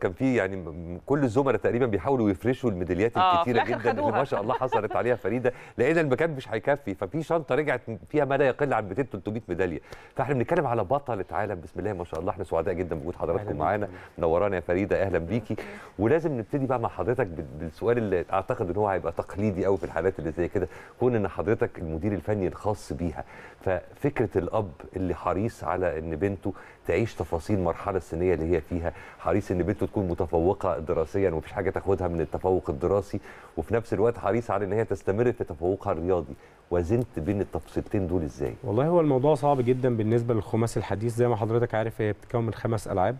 كان في يعني كل الزملاء تقريبا بيحاولوا يفرشوا الميداليات آه، الكتيرة جدا اللي. ما شاء الله حصلت عليها فريدة لقينا المكان مش هيكفي ففي شنطة رجعت فيها ما لا يقل عن 200 300 ميدالية. فإحنا بنتكلم على بطلة عالم بسم الله ما شاء الله. إحنا سعداء جدا بوجود حضراتكم. معانا. منورانا يا فريدة أهلا بيكي. ولازم نبتدي بقى مع حضرتك بال- بالسؤال اللي أعتقد إن هو هيبقى تقليدي قوي في الحالات اللي زي كده. كون إن حضرتك المدير الفني الخاص بيها. ففكرة الأب اللي حريص على إن بنته تعيش تفاصيل المرحلة السنية اللي هي فيها. حريص إن بنته تكون متفوقة دراسيا ومفيش حاجة تاخدها من التفوق الدراسي. وفي نفس الوقت حريص على إن هي تستمر في تفوقها الرياضي. وزنت بين التفصيلتين دول إزاي؟ والله هو الموضوع صعب جدا بالنسبة للخماسي الحديث. زي ما حضرتك عارف هي بتتكون من خمس ألعاب.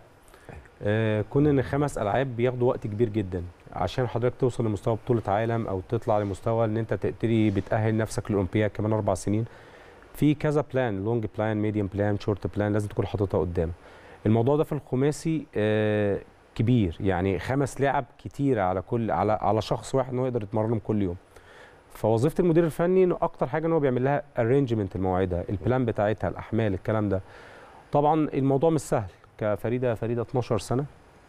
آه كون إن خمس ألعاب بياخدوا وقت كبير جدا. عشان حضرتك توصل لمستوى بطولة عالم أو تطلع لمستوى إن أنت تبتدي بتأهل نفسك للأولمبياد كمان أربع سنين في كذا plan long plan medium plan short plan لازم تكون حاططها قدامك الموضوع ده في الخماسي آه كبير. يعني خمس لعب كتيره على كل على على شخص واحد انه يقدر يتمرنهم كل يوم. فوظيفة المدير الفني إنه أكتر حاجة إن هو بيعمل لها arrangement المواعيدها ال plan بتاعتها الأحمال الكلام ده. طبعا الموضوع مش سهل. كفريدة فريدة 12 سنة.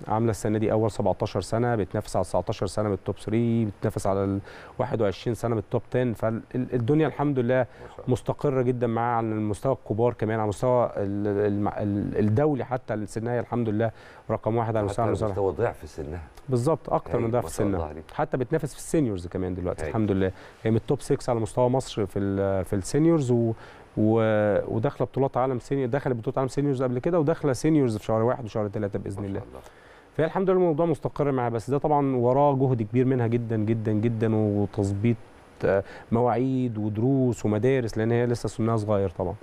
عاملة السنة دي أول 17 سنة بتنافس على 19 سنة بال top 3 بتنافس على ال 21 سنة بال top 10 فالدنيا الحمد لله مستقرة جدا معاها على المستوى الكبار كمان على ال- الدولي حتى سنها الحمد لله رقم واحد على حتى مستوى المصارعه مستوى ضعف سنها. بالظبط أكتر من هايل، ضعف سنها. حتى بتنافس في ال seniors كمان دلوقتي هايل. الحمد لله. هي من ال top 6 على مستوى مصر في في ال seniors و وداخلة بطولات عالم senior دخلت بطولات عالم seniors قبل كده وداخلة seniors في شهر واحد وشهر ثلاثة بإذن الله. الله. فهي الحمد لله الموضوع مستقر معاها بس ده طبعا وراه جهد كبير منها جدا جدا جدا وتظبيط آه، مواعيد ودروس ومدارس لأن هي لسه سنها صغير طبعا.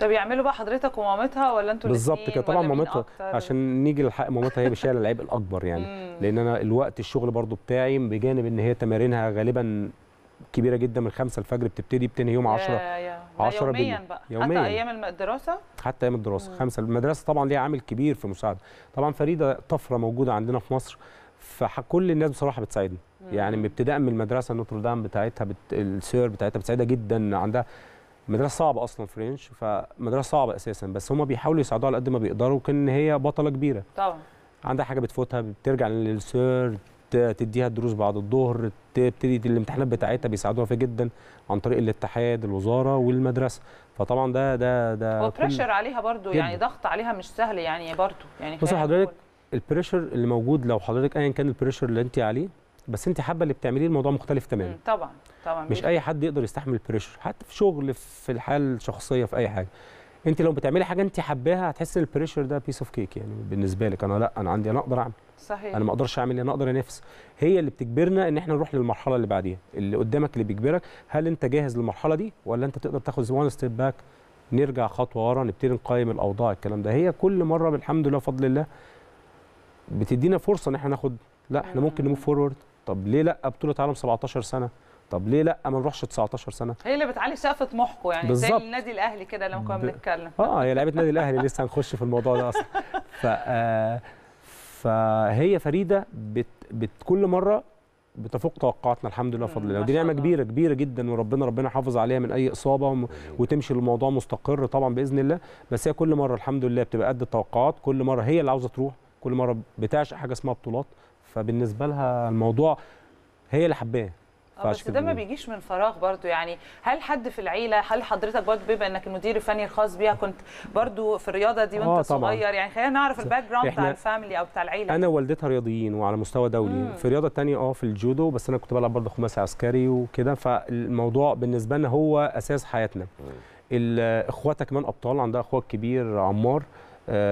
طب يعملوا بقى حضرتك ومامتها ولا أنتوا بالظبط كده. طبعا مامتها؟ عشان نيجي للحق مامتها هي بشايله العبء الأكبر يعني. لأن أنا الوقت الشغل برضو بتاعي بجانب إن هي تمارينها غالبا كبيرة جدا من 5 الفجر بتبتدي بتنهي يوم 10 يا يا. ده 10 يوميا. بقى يومياً. حتى أيام الدراسه حتى أيام الدراسة مم. خمسة المدرسة طبعا ليها عامل كبير في مساعدة طبعا فريدة طفرة موجودة عندنا في مصر فكل الناس بصراحة بتساعدنا يعني. ابتداء من المدرسة نوتردام بتاعتها بت... السير بتاعتها بتساعدها جدا عندها مدرسة صعبة أصلا فرنش فمدرسة صعبة أساسا بس هم بيحاولوا يساعدوها على قد ما بيقدروا كان هي بطلة كبيرة طبعا عندها حاجة بتفوتها بترجع للسير تديها الدروس بعد الظهر تبتدي الامتحانات بتاعتها بيساعدوها فيها جدا عن طريق الاتحاد الوزارة والمدرسة. فطبعا ده ده ده هو pressure عليها برضو جداً. يعني ضغط عليها مش سهل يعني برضو يعني بصي خلينا حضرتك. ال pressure اللي موجود لو حضرتك ايا كان ال pressure اللي أنت عليه بس أنت حابة اللي بتعمليه الموضوع مختلف تماما. طبعا طبعا مش أي حد يقدر يستحمل ال pressure حتى في شغل في الحياة الشخصية في أي حاجة. أنت لو بتعملي حاجة أنت حباها هتحس إن ال pressure ده piece of cake يعني بالنسبة لك. أنا لأ أنا عندي أنا أقدر أعمل. صحيح. أنا ما أقدرش اعمل أنا أقدر انافس. هي اللي بتجبرنا ان إحنا نروح للمرحلة اللي بعديها. اللي قدامك اللي بيجبرك هل انت جاهز للمرحلة دي ولا انت تقدر تاخد one step back نرجع خطوة ورا نبتدي نقيم الأوضاع الكلام ده. هي كل مرة بالحمد لله بفضل الله بتدينا فرصة إن إحنا ناخد. لا إحنا ممكن ن move forward طب ليه لأ؟ بطولة عالم 17 سنة. طب ليه لأ؟ ما نروحش 19 سنة. هي اللي بتعلي سقف طموحكم يعني زي بالظبط. النادي الأهلي كده لما كنا بنتكلم. آه هي لعيبة نادي الأهلي لسه هنخش في الموضوع ده أصلا. ف آه، فهي فريدة بت بت كل مرة بتفوق توقعاتنا الحمد لله بفضل الله. ودي نعمة. كبيرة كبيرة جدا وربنا ربنا يحافظ عليها من أي إصابة وتمشي الموضوع مستقر طبعا بإذن الله. بس هي كل مرة الحمد لله بتبقى قد التوقعات. كل مرة هي اللي عاوزة تروح. كل مرة بتعشق حاجة اسمها بطولات. فبالنسبة لها الموضوع هي اللي حباه. بس كده ده ما. بيجيش من فراغ برضو. يعني هل حد في العيلة هل حضرتك برضو بما إنك المدير الفني الخاص بيها؟ كنت برضو في الرياضة دي وأنت آه،. صغير. يعني خلينا نعرف ال background بتاع ال family أو بتاع العيلة. أنا ووالدتها رياضيين وعلى مستوى دولي. مم. في رياضه تانية آه في الجودو بس أنا كنت بلعب برضه خماسي عسكري وكده. فالموضوع بالنسبة لنا هو أساس حياتنا. اخواتها كمان أبطال عندها إخوات كبير عمار. آه،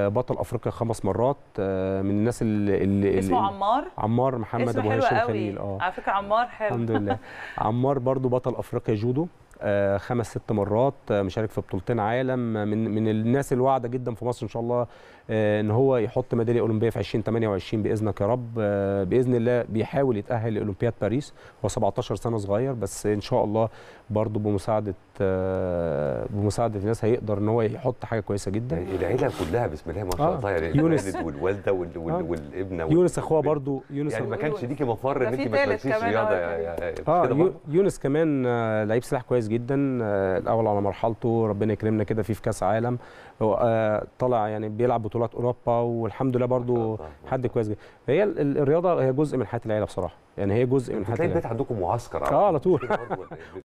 بطل أفريقيا خمس مرات آه، من الناس اللي, اللي اسمه اللي عمار؟ عمار محمد ابو هاشم خليل آه. على فكرة عمار حلو. الحمد لله. عمار برضو بطل أفريقيا جودو آه، خمس ست مرات آه، مشارك في بطولتين عالم آه، من من الناس الواعدة جدا في مصر إن شاء الله آه، إن هو يحط ميدالية أولمبية في 2028 بإذنك يا رب آه، بإذن الله بيحاول يتأهل لأولمبياد باريس هو 17 سنة صغير بس إن شاء الله برضو بمساعدة آه، بمساعدة الناس هيقدر إن هو يحط حاجة كويسة جدا يعني العيلة كلها بسم الله ما شاء آه. الله يعني يونس. الوالد والوالدة وال- وال- آه. والابنة وال- يونس أخوها والبنت. برضو يونس يعني ما كانش ليكي مفر إن في انت ما تمارسيش رياضة مش آه برضه؟ يونس كمان آه، لعيب سلاح كويس جدا آه، الأول على مرحلته ربنا يكرمنا كده فيه في كأس عالم هو آه، طلع يعني بيلعب بطولات أوروبا والحمد لله برضو. حد كويس جدا ال- الرياضة هي جزء من حياة العيلة بصراحة يعني هي جزء من حياة العيلة البيت عندكم معسكر آه، على طول.